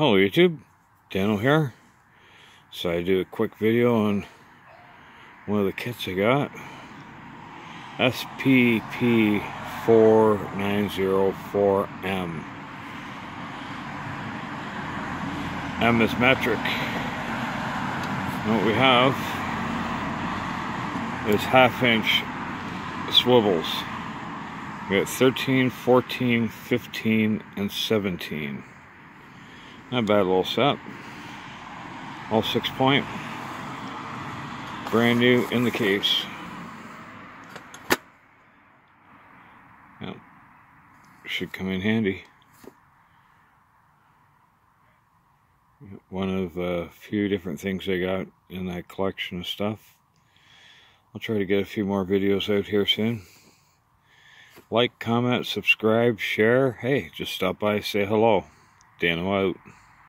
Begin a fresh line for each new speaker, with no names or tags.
Hello YouTube, Daniel here. So I do a quick video on one of the kits I got. SPP4904M. M is metric. And what we have is half inch swivels. We got 13, 14, 15, and 17. Not bad little set. All six point. Brand new in the case. Yep. Should come in handy. One of a few different things I got in that collection of stuff. I'll try to get a few more videos out here soon. Like, comment, subscribe, share. Hey, just stop by, say hello. Dano out.